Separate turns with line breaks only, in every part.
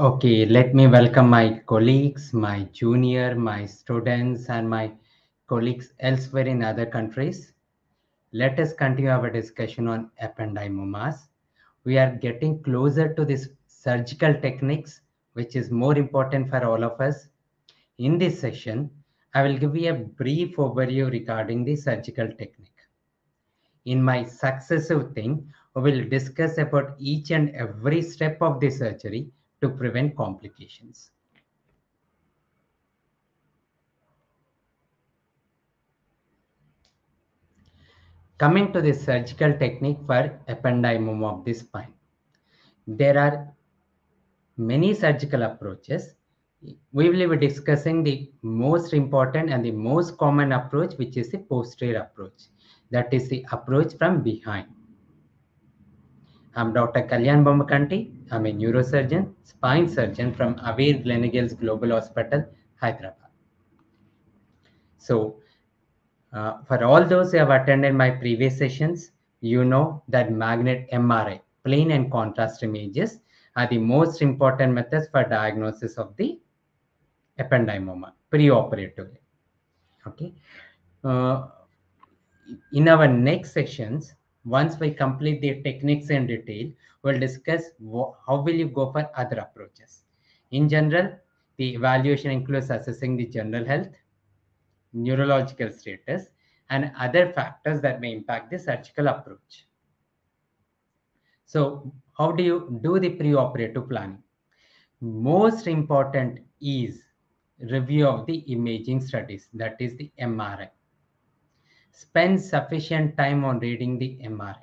Okay, let me welcome my colleagues, my junior, my students, and my colleagues elsewhere in other countries. Let us continue our discussion on ependymomas. We are getting closer to this surgical techniques, which is more important for all of us. In this session, I will give you a brief overview regarding the surgical technique. In my successive thing, we will discuss about each and every step of the surgery to prevent complications. Coming to the surgical technique for ependymoma of the spine. There are many surgical approaches. We will be discussing the most important and the most common approach, which is the posterior approach. That is the approach from behind. I'm Dr. Kalyan Bommakanti. I'm a neurosurgeon, spine surgeon from Aware Gleneagles Global Hospital, Hyderabad. So, uh, for all those who have attended my previous sessions, you know that magnet MRI, plain and contrast images, are the most important methods for diagnosis of the ependymoma preoperatively. Okay. Uh, in our next sessions, once we complete the techniques in detail, we'll discuss how will you go for other approaches. In general, the evaluation includes assessing the general health, neurological status, and other factors that may impact the surgical approach. So how do you do the preoperative planning? Most important is review of the imaging studies, that is the MRI spend sufficient time on reading the MRI,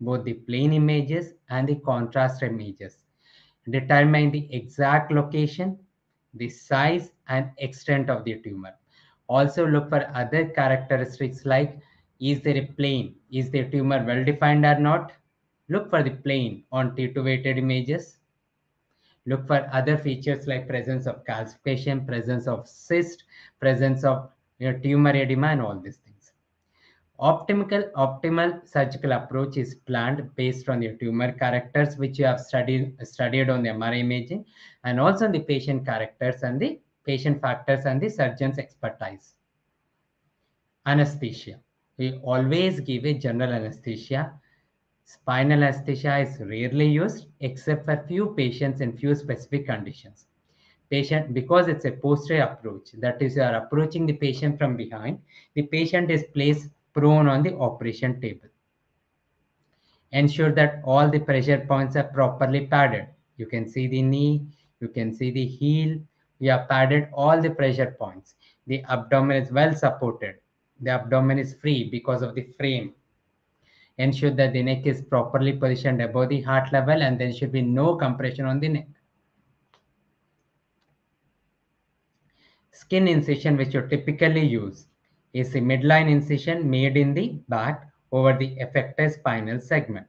both the plain images and the contrast images. Determine the exact location, the size and extent of the tumor. Also look for other characteristics like is there a plane? Is the tumor well defined or not? Look for the plane on T2 weighted images. Look for other features like presence of calcification, presence of cyst, presence of you know, tumor edema and all things. Optimal, optimal surgical approach is planned based on the tumor characters which you have studied, studied on the MRI imaging and also on the patient characters and the patient factors and the surgeon's expertise. Anesthesia. We always give a general anesthesia. Spinal anesthesia is rarely used except for few patients in few specific conditions. Patient, because it's a posterior approach, that is you are approaching the patient from behind, the patient is placed prone on the operation table. Ensure that all the pressure points are properly padded. You can see the knee, you can see the heel. We have padded all the pressure points. The abdomen is well supported. The abdomen is free because of the frame. Ensure that the neck is properly positioned above the heart level and there should be no compression on the neck. Skin incision which you typically use is a midline incision made in the back over the affected spinal segment.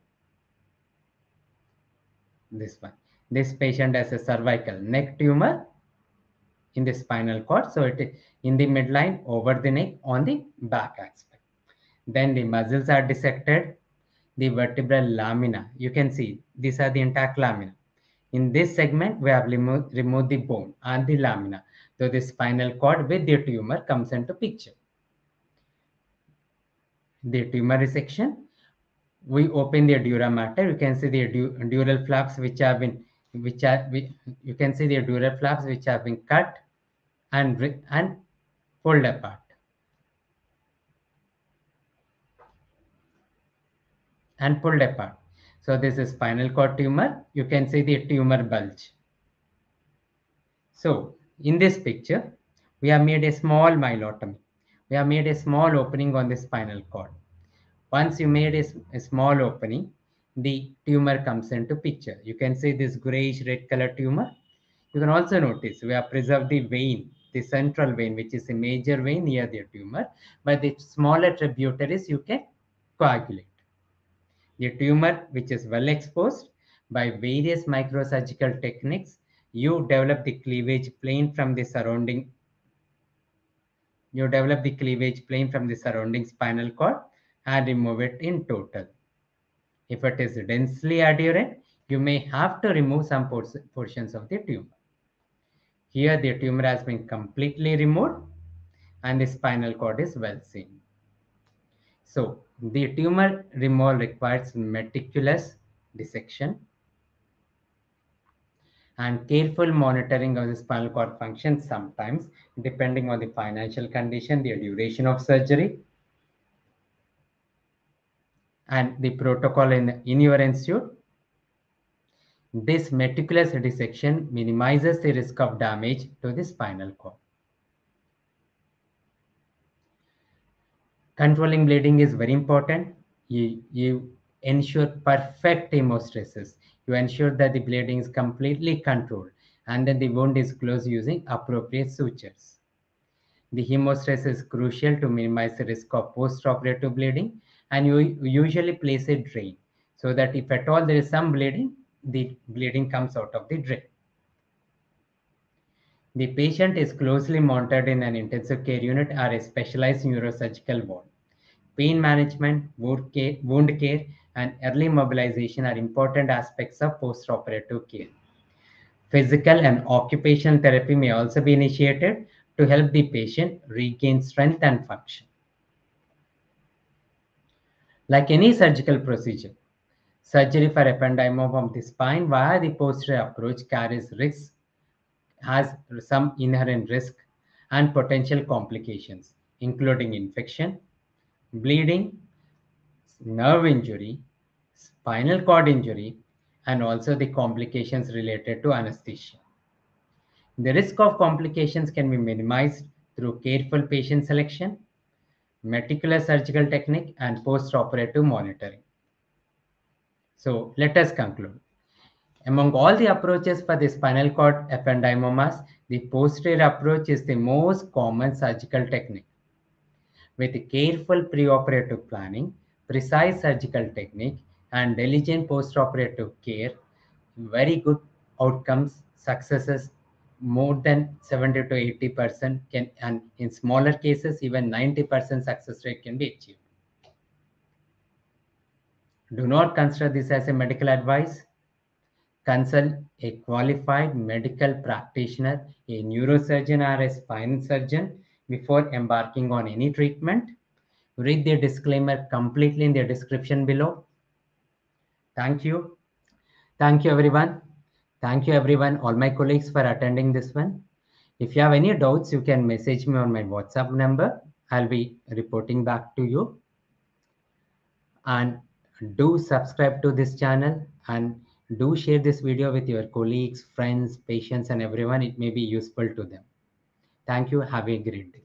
This one. This patient has a cervical neck tumor in the spinal cord. So it is in the midline over the neck on the back aspect. Then the muscles are dissected. The vertebral lamina, you can see these are the intact lamina. In this segment, we have remo removed the bone and the lamina. So the spinal cord with the tumor comes into picture the tumor resection. We open the dura mater. You can see the du dural flaps which have been, which are, you can see the dural flaps which have been cut and and pulled apart. And pulled apart. So this is spinal cord tumor. You can see the tumor bulge. So in this picture, we have made a small myelotomy we have made a small opening on the spinal cord. Once you made a, a, small opening, the tumor comes into picture. You can see this grayish red color tumor. You can also notice we have preserved the vein, the central vein, which is a major vein near the tumor, but the smaller tributaries you can coagulate. The tumor, which is well exposed by various microsurgical techniques, you develop the cleavage plane from the surrounding you develop the cleavage plane from the surrounding spinal cord and remove it in total. If it is densely adherent, you may have to remove some portions of the tumor. Here the tumor has been completely removed and the spinal cord is well seen. So the tumor removal requires meticulous dissection and careful monitoring of the spinal cord function sometimes depending on the financial condition, the duration of surgery, and the protocol in, in your institute. This meticulous dissection minimizes the risk of damage to the spinal cord. Controlling bleeding is very important. You, you ensure perfect hemostasis. You ensure that the bleeding is completely controlled and then the wound is closed using appropriate sutures. The hemostasis is crucial to minimize the risk of post-operative bleeding and you usually place a drain so that if at all there is some bleeding, the bleeding comes out of the drain. The patient is closely monitored in an intensive care unit or a specialized neurosurgical ward. Pain management, wound care, wound care, and early mobilization are important aspects of post-operative care. Physical and occupational therapy may also be initiated to help the patient regain strength and function. Like any surgical procedure, surgery for ependymoma of the spine via the posterior approach carries risks, has some inherent risk and potential complications, including infection, bleeding, nerve injury, spinal cord injury, and also the complications related to anesthesia. The risk of complications can be minimized through careful patient selection, meticulous surgical technique, and post-operative monitoring. So let us conclude. Among all the approaches for the spinal cord ependymomas, the posterior approach is the most common surgical technique. With careful preoperative planning, precise surgical technique, and diligent postoperative care, very good outcomes, successes more than 70 to 80 percent can and in smaller cases even 90 percent success rate can be achieved. Do not consider this as a medical advice. Consult a qualified medical practitioner a neurosurgeon or a spine surgeon before embarking on any treatment. Read the disclaimer completely in the description below. Thank you. Thank you everyone Thank you everyone, all my colleagues for attending this one. If you have any doubts, you can message me on my WhatsApp number. I'll be reporting back to you. And do subscribe to this channel and do share this video with your colleagues, friends, patients, and everyone. It may be useful to them. Thank you. Have a great day.